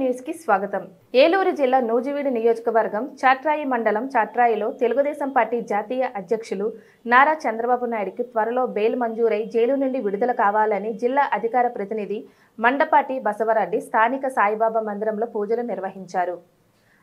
న్యూస్కి స్వాగతం. ఏలూరు జిల్లా నూజివీడు నియోజకవర్గం చాట్రాయి మండలం చాట్రాయిలో తెలుగుదేశం పార్టీ జాతీయ అధ్యక్షులు నారా చంద్రబాబు నాయుడుకి త్వరలో బెయిల్ మంజూరై జైలు నుండి విడుదల కావాలని జిల్లా అధికార ప్రతినిధి మండపాటి బసవరెడ్డి స్థానిక సాయిబాబా మందిరంలో పూజలు నిర్వహించారు.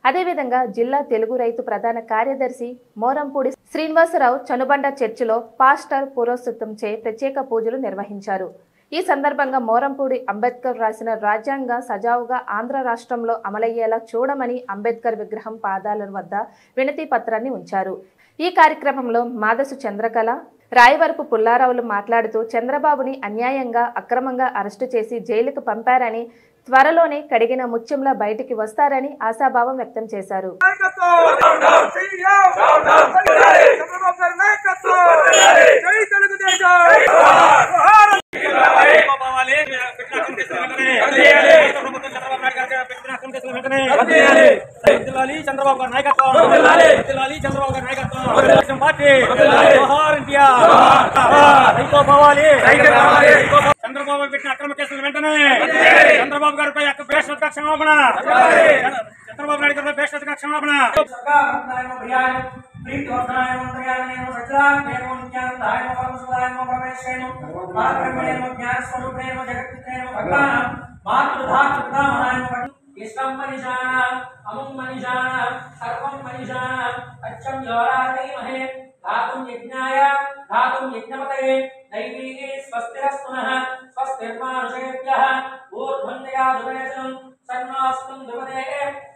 అదేవిధంగా జిల్లా తెలుగు రైతు ప్రధాన కార్యదర్శి మోరంపూడి శ్రీనివాసరావు చనుబండ చర్చిలో పాస్టర్ పురోస్తతంచే ప్రత్యేక పూజలు నిర్వహించారు. ఈ సందర్భంగా మోరంపూడి అంబేద్కర్ రాసిన రాజ్యాంగ సజావుగా ఆంధ్ర రాష్ట్రంలో అమలయ్యేలా చూడమని అంబేద్కర్ విగ్రహం పాదాల వద్ద వినతి పత్రాన్ని ఉంచారు. ఈ కార్యక్రమంలో మాదసు చంద్రకళ రాయవరపు పుల్లారావులు మాట్లాడుతూ చంద్రబాబుని అన్యాయంగా అక్రమంగా అరెస్టు చేసి జైలుకు పంపారని త్వరలోనే కడిగిన ముత్యంలా బయటికి వస్తారని ఆశాభావం వ్యక్తం చేశారు. చంద్రబాబు గారి నాయకత్వం. చంద్రబాబు గారి నాయకత్వం. వర్ధిల్లాలి చంద్రబాబు గారి నాయకత్వం తెలుగుదేశం పార్టీ జోహార్ ఇండియా హైకో పోవాలి చంద్రబాబు పెట్టిన అక్రమ కేసులు వెంటనే చంద్రబాబు గారిపై బేషరతుగా క్షమాపణ చంద్రబాబు నాయుడు గారిపై బేషరతుగా క్షమాపణ ఇష్టం इष्टम मनीषाण अमुम मनीषाण सर्वम मनीषाण अच्छम यौराते महे धातुम यज्ञाय धातुम यज्ञपतये दैवीगे स्वस्तिरस्तुनः स्वस्तिर्मानुषेभ्यः ऊर्ध्वन्याधुरयजनं सन्नास्तुं ध्रुवदे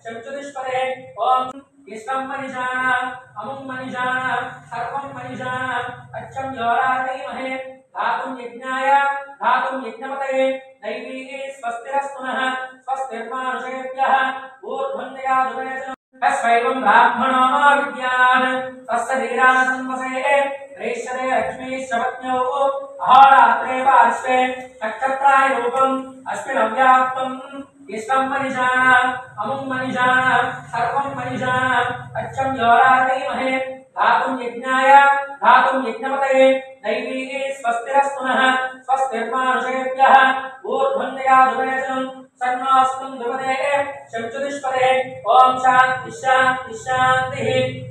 शंचुरिष्पदे ओम इष्टम मनीषाण अमुम मनीषाण सर्वम मनीषाण अच्छम यौराते महे धातुं यज्ञाय, धातुं यज्ञपतये दैवीः स्वस्तिरस्तुनः, स्वस्तिर्मानुषयेभ्यः ऊर्ध्वं दयाधुवेशम् तस्वैवं ब्राह्मणो विद्यान्, तस्य धीरानसंवसे प्रेष्यते लक्ष्मीश्चपत्न्यौ अहोरात्रे पार्श्वे नक्षत्राय रूपम् अस्मिनव्याप्तम् इष्टं मनिषाणाम् अमुं मनिषाण सर्वं मनिषाणाम् अच्छं अक्षं महे धातु यज्ञाय, धातु यज्ञपतये दैवीः स्वस्तिरस्तुनः स्वस्तिर्मानुषेभ्यः ऊर्ध्वन्ययाधुरयसनं सन्नास्तं ध्रुवदे शंचुदिष्पदे ॐ शान्ति शान्ति, शान्तिः।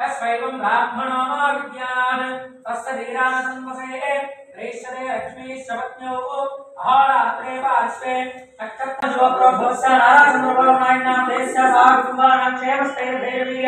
तस्वैवं ब्राह्मणो न विद्यान्, तस्य धीरानसंवसये रेष्यते लक्ष्मीश्च पत्न्यौ। అహోరాత్రే పార్శ్వే నక్షత్రజోత్రో భవస్య నారాచంద్రబాబు నాయుడు దేశ సాగుమానం క్షేమస్థైర్యధైర్య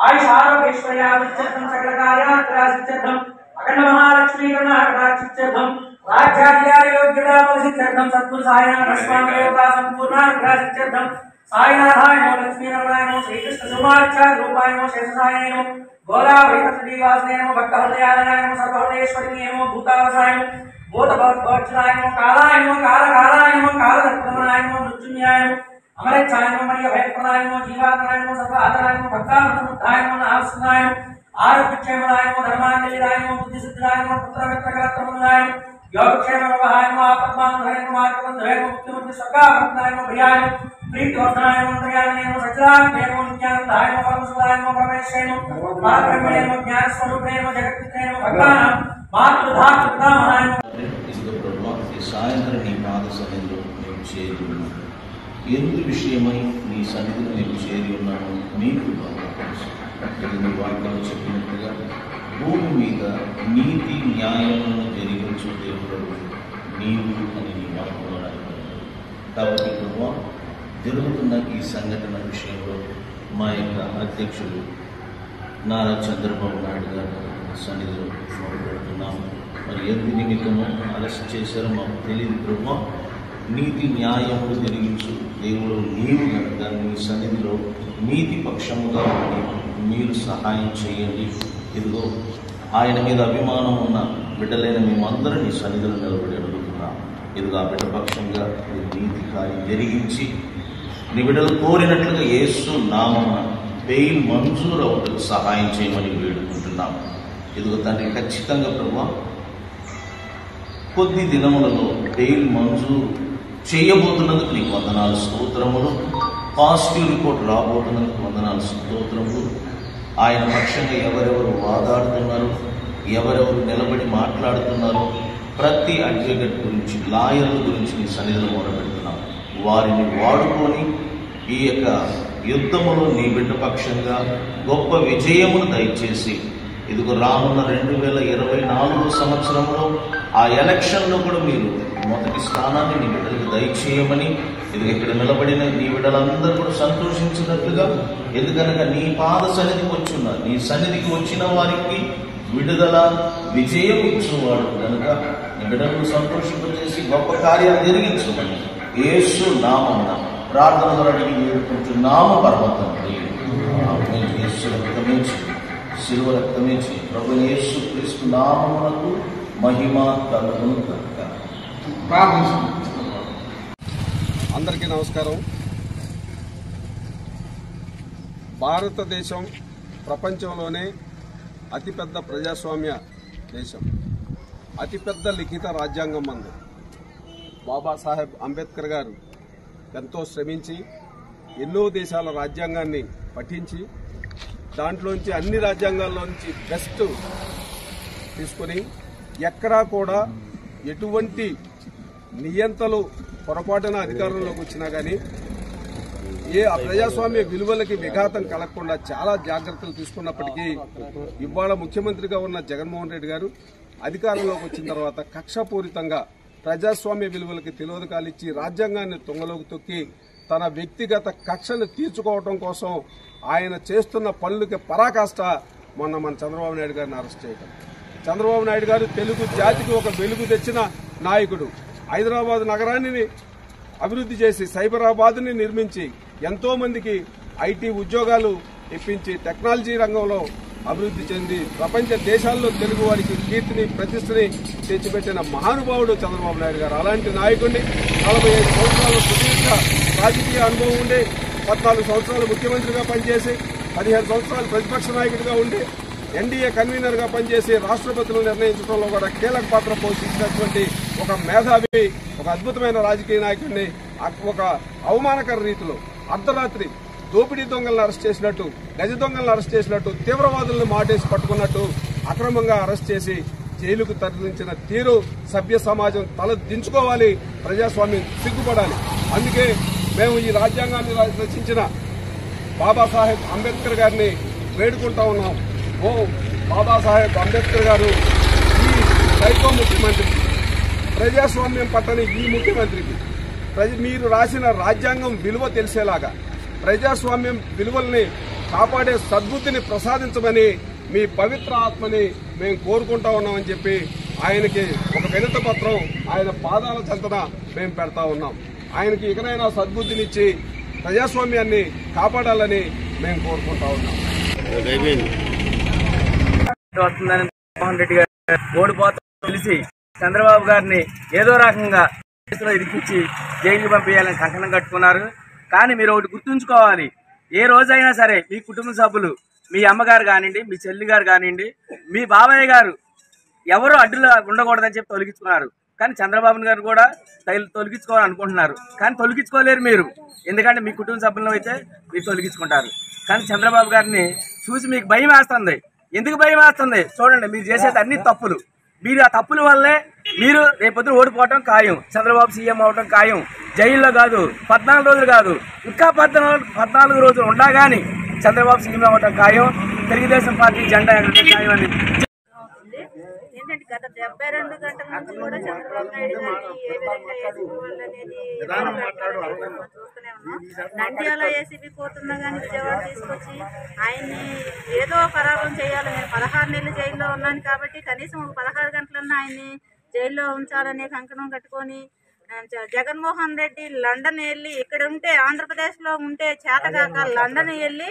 ఆయుష ఆరోగ్యేశ్వర్యాభిత్యర్థం సకల కార్యాగ్రాసిత్యర్థం అఖండ మహాలక్ష్మీ కరుణాకటాక్షిత్యర్థం రాజ్యాధికార యోగ్యతా పరిసిత్యర్థం సద్గురు సాయినాథ స్వామి దేవతా సంపూర్ణానుగ్రహసిత్యర్థం సాయినాథాయ నమో లక్ష్మీనారాయణ నమో శ్రీకృష్ణ సుమార్చ రూపాయ నమో శేషసాయ నమో గోరా వైకృష్ణీవాసనే నమో భక్తహృదయాలయ నమో సర్వహృదయేశ్వరి నమో భూతావసాయ నమో both about Vajrayam, Kalayam, Kalakarayam, Kalakratmanayam, Nutyunyayam, Amarachayam, Mariyabhayapranayam, Jeevatranayam, Satvadhanayam, Bhaktavatramudhayam, Navsunayam, Arapicchayamanayam, Dharmanjalirayam, Buddhisiddhirayam, Putravatrakaratramudhayam, నమో సర్వాధరాయ నమో భక్తామృతముద్ధాయ నమో నావసనాయ నమో ఆరోగ్యక్షేమదాయ నమో ధర్మాంజలిదాయ నమో బుద్ధిసిద్ధాయ నమో పుత్రమిత్రకరత్రముదాయ నమో యోగక్షేమ నమః నమో ఆపద్మాంధయ నమో మార్గబంధయ నమో ముక్తిముక్తి స్వర్గాభక్తాయ నమో ప్రియాయ నమో ప్రీతివర్ధనాయ నమో త్రయాయ నమో సత్యదాయ నమో నిత్యానందాయ నమో పరమసుదాయ నమో పరమేశ్వరాయ నమో పరబ్రహ్మణే నమో జ్ఞానస్వరూపిణే నమో జగత్పితే నమో భగవాన్ మాతృధాతృపితామహాయ నమో ఇదిగో ప్రభా ఈ సాయంత్రం నీ పాద సన్నిధిలో నేను చేరి ఉన్నాను ఎందు విషయమై నీ సన్నిధిని నేను చేరి ఉన్నాను నీకు బాగా తెలుసు ఇది నీ వాక్యం చెప్పినట్టుగా భూమి మీద నీతి న్యాయములను జరిగించు దేవుడు నీవు అని నీ వాక్యంలో కాబట్టి ప్రభు జరుగుతున్న ఈ సంఘటన విషయంలో మా యొక్క అధ్యక్షుడు నారా చంద్రబాబు నాయుడు గారు సన్నిధిలో మొదలుపెడుతున్నాము మరి ఎందు నిమిత్తము అరెస్ట్ చేశారో మాకు తెలియదు బ్రహ్మ నీతి న్యాయములు జరిగించు దేవుడు నీవు కనుక నీ సన్నిధిలో నీతి పక్షముగా మీరు సహాయం చేయండి. ఇదిగో ఆయన మీద అభిమానం ఉన్న బిడ్డలైన మేమందరం నీ సన్నిధిలో నిలబడి అడుగుతున్నాం. ఇదిగో ఆ బిడ్డ పక్షంగా నీతి కార్యం జరిగించి నీ బిడ్డలు కోరినట్లుగా యేసు నామమున బెయిల్ మంజూరు అవుటకు సహాయం చేయమని వేడుకుంటున్నాం. ఇదిగో తండ్రి ఖచ్చితంగా ప్రభా కొద్ది దినములలో బెయిల్ మంజూరు చేయబోతున్నందుకు నీకు వందనాలు స్తోత్రములు. పాజిటివ్ రిపోర్ట్ రాబోతున్నందుకు వందనాలు స్తోత్రములు. ఆయన పక్షంగా ఎవరెవరు వాదాడుతున్నారు ఎవరెవరు నిలబడి మాట్లాడుతున్నారో ప్రతి అడ్వకేట్ గురించి లాయర్ల గురించి నీ సన్నిధిలో మొదలుపెడుతున్నాం వారిని వాడుకొని ఈ యొక్క యుద్ధములో నీ బిడ్డ పక్షంగా గొప్ప విజయమును దయచేసి ఇదిగో రానున్న రెండు వేల ఇరవై నాలుగు సంవత్సరంలో ఆ ఎలక్షన్లో కూడా మీరు మొదటి స్థానాన్ని నీ బిడ్డలకు దయచేయమని. ఇది ఇక్కడ నిలబడిన నీ బిడ్డలందరూ కూడా సంతోషించినట్లుగా ఎందుకనగా నీ పాద సన్నిధికి వచ్చున్నారు నీ సన్నిధికి వచ్చిన వారికి విడుదల విజయం ఇచ్చేవాడు. కనుక నీ బిడ్డలను సంతోషింపజేసి గొప్ప కార్యాలు జరిగించమని ఏసు నామమున ప్రార్థన ద్వారా అడిగి వేడుకుంటున్నాము పర్వతం యేసు రక్తమించి శిలువ రక్తమించి ప్రభు యేసు క్రీస్తు నామమునకు మహిమ కలుగుతారు కనుక అందరికీ నమస్కారం. భారతదేశం ప్రపంచంలోనే అతిపెద్ద ప్రజాస్వామ్య దేశం. అతిపెద్ద లిఖిత రాజ్యాంగం అంది. బాబాసాహెబ్ అంబేద్కర్ గారు ఎంతో శ్రమించి ఎన్నో దేశాల రాజ్యాంగాన్ని పఠించి దాంట్లోంచి అన్ని రాజ్యాంగాల్లోంచి బెస్ట్ తీసుకొని ఎక్కడా కూడా ఎటువంటి నియంతలు పొరపాటున అధికారంలోకి వచ్చినా కానీ ఏ ఆ ప్రజాస్వామ్య విలువలకి విఘాతం కలగకుండా చాలా జాగ్రత్తలు తీసుకున్నప్పటికీ ఇవాళ ముఖ్యమంత్రిగా ఉన్న జగన్మోహన్ రెడ్డి గారు అధికారంలోకి వచ్చిన తర్వాత కక్షపూరితంగా ప్రజాస్వామ్య విలువలకి తిలోదకాలు కాలిచ్చి రాజ్యాంగాన్ని తుంగలోకి తొక్కి తన వ్యక్తిగత కక్షను తీర్చుకోవడం కోసం ఆయన చేస్తున్న పనులకి పరాకాష్ట మొన్న మన చంద్రబాబు నాయుడు గారిని అరెస్ట్ చేయడం చంద్రబాబు నాయుడు గారు తెలుగు జాతికి ఒక వెలుగు తెచ్చిన నాయకుడు. హైదరాబాద్ నగరాన్ని అభివృద్ధి చేసి సైబరాబాద్ని నిర్మించి ఎంతో మందికి ఐటీ ఉద్యోగాలు ఇప్పించి టెక్నాలజీ రంగంలో అభివృద్ధి చెంది ప్రపంచ దేశాల్లో తెలుగు వారికి కీర్తిని ప్రతిష్టని తెచ్చిపెట్టిన మహానుభావుడు చంద్రబాబు నాయుడు గారు. అలాంటి నాయకుడిని నలభై ఐదు సంవత్సరాల సుదీర్ఘ రాజకీయ అనుభవం ఉండి పద్నాలుగు సంవత్సరాలు ముఖ్యమంత్రిగా పనిచేసి పదిహేను సంవత్సరాలు ప్రతిపక్ష నాయకుడిగా ఉండి ఎన్డీఏ కన్వీనర్గా పనిచేసి రాష్ట్రపతులు నిర్ణయించడంలో కూడా కీలక పాత్ర పోషించినటువంటి ఒక మేధావి ఒక అద్భుతమైన రాజకీయ నాయకుడిని ఒక అవమానకర రీతిలో అర్ధరాత్రి దోపిడీ దొంగలను అరెస్ట్ చేసినట్టు గజ దొంగలను అరెస్ట్ చేసినట్టు తీవ్రవాదులను మాటేసి పట్టుకున్నట్టు అక్రమంగా అరెస్ట్ చేసి జైలుకు తరలించిన తీరు సభ్య సమాజం తల దించుకోవాలి ప్రజాస్వామ్యం సిగ్గుపడాలి. అందుకే మేము ఈ రాజ్యాంగాన్ని రచించిన బాబాసాహెబ్ అంబేద్కర్ గారిని వేడుకుంటా ఉన్నాం. ఓ బాబాసాహెబ్ అంబేద్కర్ గారు ఈ రైతు ముఖ్యమంత్రి. ప్రజాస్వామ్యం పట్టని ఈ ముఖ్యమంత్రికి ప్రజ మీరు రాసిన రాజ్యాంగం విలువ తెలిసేలాగా ప్రజాస్వామ్యం విలువల్ని కాపాడే సద్బుద్ధిని ప్రసాదించమని మీ పవిత్ర ఆత్మని మేము కోరుకుంటా ఉన్నామని చెప్పి ఆయనకి ఒక వినత పత్రం ఆయన పాదాల చెంతన మేము పెడతా ఉన్నాం. ఆయనకి ఇకనైనా సద్బుద్ధినిచ్చి ప్రజాస్వామ్యాన్ని కాపాడాలని మేము కోరుకుంటా ఉన్నాం. వస్తుందని జగన్మోహన్ రెడ్డి గారు ఓడిపోతా తెలిసి చంద్రబాబు గారిని ఏదో రకంగా కేసులో ఇరికించి జైలు పంపించాలని కంకణం కట్టుకున్నారు. కానీ మీరు ఒకటి గుర్తుంచుకోవాలి. ఏ రోజైనా సరే మీ కుటుంబ సభ్యులు మీ అమ్మగారు కానివ్వండి మీ చెల్లి గారు కానివ్వండి మీ బాబాయ్ గారు ఎవరు అడ్డులో ఉండకూడదని చెప్పి తొలగించుకున్నారు. కానీ చంద్రబాబు గారు కూడా తొలి- తొలగించుకోవాలని అనుకుంటున్నారు. కానీ తొలగించుకోలేరు మీరు. ఎందుకంటే మీ కుటుంబ సభ్యులను అయితే మీరు తొలగించుకుంటారు. కానీ చంద్రబాబు గారిని చూసి మీకు భయం వేస్తుంది. ఎందుకు భయం వేస్తుంది? చూడండి మీరు చేసేది అన్ని తప్పులు. మీరు ఆ తప్పుల వల్లే మీరు రేపొద్దున ఓడిపోవటం ఖాయం. చంద్రబాబు సీఎం అవటం ఖాయం. జైల్లో కాదు పద్నాలుగు రోజులు కాదు ఇంకా పద్నాలుగు పద్నాలుగు రోజులు ఉండగాని చంద్రబాబు సీఎం అవటం ఖాయం. తెలుగుదేశం పార్టీ జెండా ఖాయం అని. ఏంటంటే గత డెబ్బై రెండు గంటల నుంచి కూడా చంద్రబాబు నాయుడు గారిని ఏ విధంగా వేసుకోవాలనేది మనం చూస్తూనే ఉన్నాం నంద్యాల ఏసీబీ పోతున్నా కానీ విజయవాడ తీసుకొచ్చి ఆయన్ని ఏదో పరాభం చేయాలి. నేను పదహారు నెలలు జైల్లో ఉన్నాను కాబట్టి కనీసం ఒక పదహారు గంటలన్నా ఆయన్ని జైల్లో ఉంచాలనే కంకణం కట్టుకొని జగన్మోహన్ రెడ్డి లండన్ వెళ్ళి ఇక్కడ ఉంటే ఆంధ్రప్రదేశ్లో ఉంటే చేతగాక లండన్ వెళ్ళి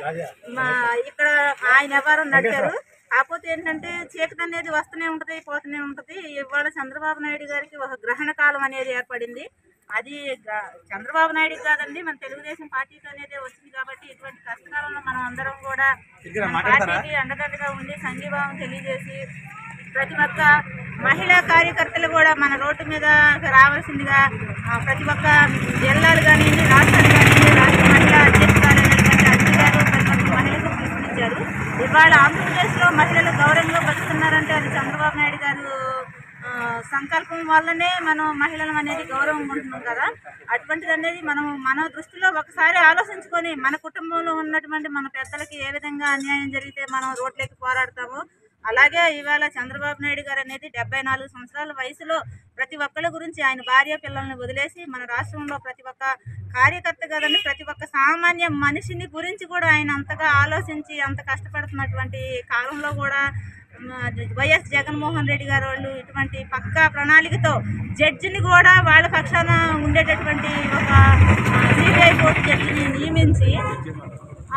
ఇక్కడ ఆయన ఎవరు నడిచారు కాకపోతే ఏంటంటే చీకటి అనేది వస్తూనే ఉంటది పోతూనే ఉంటది. ఇవాళ చంద్రబాబు నాయుడు గారికి ఒక గ్రహణ కాలం అనేది ఏర్పడింది. అది చంద్రబాబు నాయుడు కాదండి మన తెలుగుదేశం పార్టీకి అనేది వచ్చింది కాబట్టి ఇటువంటి కష్టకాలంలో మనం అందరం కూడా పార్టీకి అండదండగా ఉండి సంఘీభావం తెలియజేసి ప్రతి ఒక్క మహిళా కార్యకర్తలు కూడా మన రోడ్డు మీద రావాల్సిందిగా ప్రతి ఒక్క జిల్లాలు కానివ్వండి రాష్ట్రాలు కానివ్వండి రాష్ట్ర మహిళా అధ్యక్షురాలైనటువంటి అర్జీ గారు ప్రతి ఒక్క మహిళకు పిలుపునిచ్చారు. ఇవాళ ఆంధ్రప్రదేశ్లో మహిళలు గౌరవంగా బతుకున్నారంటే అది చంద్రబాబు నాయుడు గారు ఆ, సంకల్పం వల్లనే మనం మహిళలం అనేది గౌరవం ఉంటున్నాం కదా? అటువంటిది అనేది మనం మన దృష్టిలో ఒకసారి ఆలోచించుకొని మన కుటుంబంలో ఉన్నటువంటి మన పెద్దలకి ఏ విధంగా అన్యాయం జరిగితే మనం రోడ్లకి పోరాడతామో అలాగే ఇవాళ చంద్రబాబు నాయుడు గారు అనేది డెబ్బై నాలుగు సంవత్సరాల వయసులో ప్రతి ఒక్కళ్ళ గురించి ఆయన భార్య పిల్లల్ని వదిలేసి మన రాష్ట్రంలో ప్రతి ఒక్క కార్యకర్త కదండి ప్రతి ఒక్క సామాన్య మనిషిని గురించి కూడా ఆయన అంతగా ఆలోచించి అంత కష్టపడుతున్నటువంటి కాలంలో కూడా వైఎస్ జగన్మోహన్ రెడ్డి గారు వాళ్ళు ఇటువంటి పక్కా ప్రణాళికతో జడ్జిని కూడా వాళ్ళ పక్షాన ఉండేటటువంటి ఒక సిబిఐ కోర్టు జడ్జిని నియమించి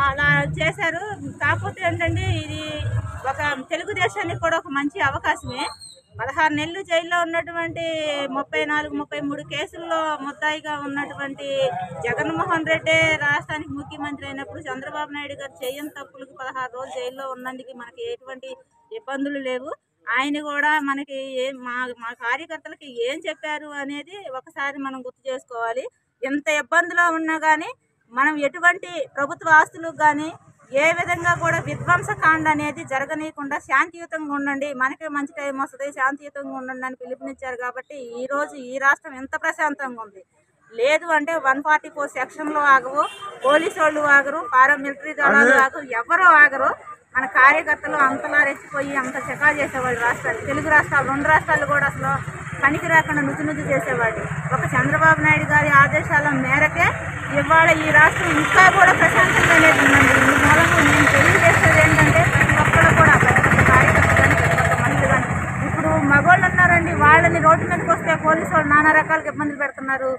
అలా చేశారు. కాకపోతే ఏంటంటే ఇది ఒక తెలుగుదేశానికి కూడా ఒక మంచి అవకాశమే. పదహారు నెలలు జైల్లో ఉన్నటువంటి ముప్పై నాలుగు ముప్పై మూడు కేసుల్లో ముద్దాయిగా ఉన్నటువంటి జగన్మోహన్ రెడ్డి రాష్ట్రానికి ముఖ్యమంత్రి అయినప్పుడు చంద్రబాబు నాయుడు గారు చేయని తప్పులకు పదహారు రోజులు జైల్లో ఉన్నందుకు మనకి ఎటువంటి ఇబ్బందులు లేవు. ఆయన కూడా మనకి ఏం మా మా కార్యకర్తలకి ఏం చెప్పారు అనేది ఒకసారి మనం గుర్తు చేసుకోవాలి. ఎంత ఇబ్బందిలో ఉన్నా కానీ మనం ఎటువంటి ప్రభుత్వ ఆస్తులకు కానీ ఏ విధంగా కూడా విధ్వంసకాండ అనేది జరగనీయకుండా శాంతియుతంగా ఉండండి. మనకే మంచి టైం వస్తుంది శాంతియుతంగా ఉండండి అని పిలుపునిచ్చారు కాబట్టి ఈ రోజు ఈ రాష్ట్రం ఎంత ప్రశాంతంగా ఉంది. లేదు అంటే వన్ ఫార్టీ ఫోర్ సెక్షన్లో ఆగవు పోలీసు వాళ్ళు ఆగరు పారామిలిటరీ దళాలు ఆగరు ఎవరో ఆగరు. మన కార్యకర్తలు అంతలా రెచ్చిపోయి అంత చెకా చేసేవాళ్ళు రాష్ట్రాలు. తెలుగు రాష్ట్రాలు రెండు రాష్ట్రాలు కూడా అసలు పనికి రాకుండా నుజ్జు నుజ్జు చేసేవాళ్ళు. ఒక చంద్రబాబు నాయుడు గారి ఆదేశాల మేరకే ఇవాళ ఈ రాష్ట్రం ఇంకా కూడా ప్రశాంతంగా ఉందండి. నేను తెలియజేసేది ఏంటంటే ప్రతి ఒక్కరు కూడా ఇప్పుడు మగవాళ్ళు ఉన్నారండి వాళ్ళని రోడ్డు మీదకి వస్తే పోలీసు వాళ్ళు నానా రకాలుగా ఇబ్బందులు పెడుతున్నారు.